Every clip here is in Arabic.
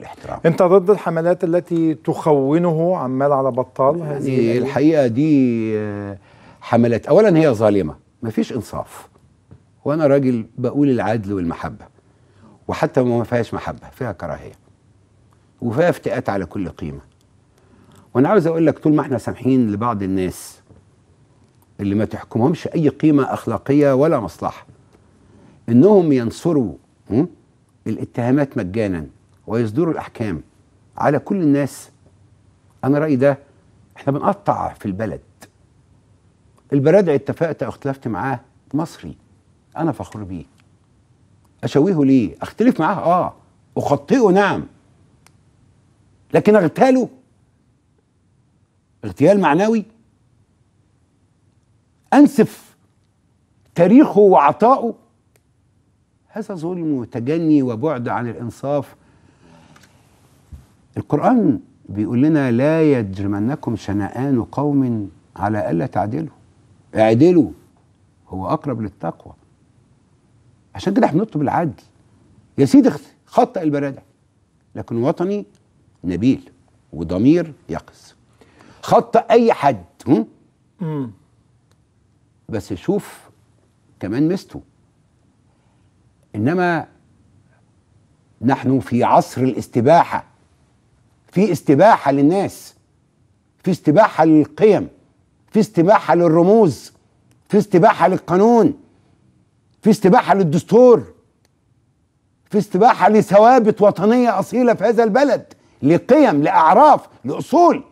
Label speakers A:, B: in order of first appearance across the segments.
A: بالاحترام.
B: انت ضد الحملات التي تخونه عمال على بطال؟ هذه
A: يعني؟ الحقيقة دي آه، حملات. اولا هي ظالمة. مفيش إنصاف. وأنا راجل بقول العدل والمحبة. وحتى ما فيهاش محبة فيها كراهية. وفيها افتئات على كل قيمة. وأنا عاوز أقول لك طول ما إحنا سامحين لبعض الناس اللي ما تحكمهمش أي قيمة أخلاقية ولا مصلحة إنهم ينصروا? الاتهامات مجانا. ويصدروا الأحكام على كل الناس. أنا رأيي ده إحنا بنقطع في البلد. البرادعي اتفقت أو اختلفت معاه مصري. أنا فخور بيه. اشويه ليه؟ أختلف معاه آه. أخطئه نعم. لكن اغتاله. اغتيال معنوي. أنسف تاريخه وعطائه. هذا ظلم وتجني وبعد عن الإنصاف القرآن بيقول لنا لا يجرمنكم شنآن قوم على ألا تعدلوا. اعدلوا هو أقرب للتقوى. عشان كده إحنا بنطلب العدل. يا سيدي خطأ البرادع لكن وطني نبيل وضمير يقظ. خطأ أي حد هم؟
B: مم.
A: بس شوف كمان مستو. إنما نحن في عصر الاستباحة. في استباحة للناس في استباحة للقيم في استباحة للرموز في استباحة للقانون في استباحة للدستور في استباحة لثوابت وطنية أصيلة في هذا البلد لقيم لأعراف لأصول.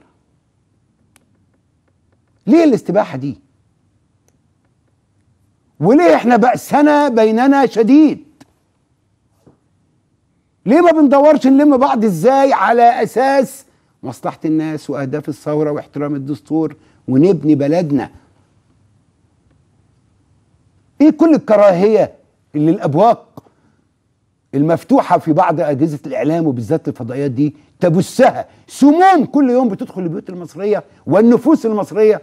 A: ليه الاستباحة دي؟ وليه إحنا بأسنا بيننا شديد؟ ليه ما بندورش نلم بعض إزاي على أساس مصلحة الناس واهداف الثورة واحترام الدستور ونبني بلدنا؟ إيه كل الكراهية اللي الابواق المفتوحة في بعض اجهزة الاعلام وبالذات الفضائيات دي تبثها؟ سموم كل يوم بتدخل البيوت المصرية والنفوس المصرية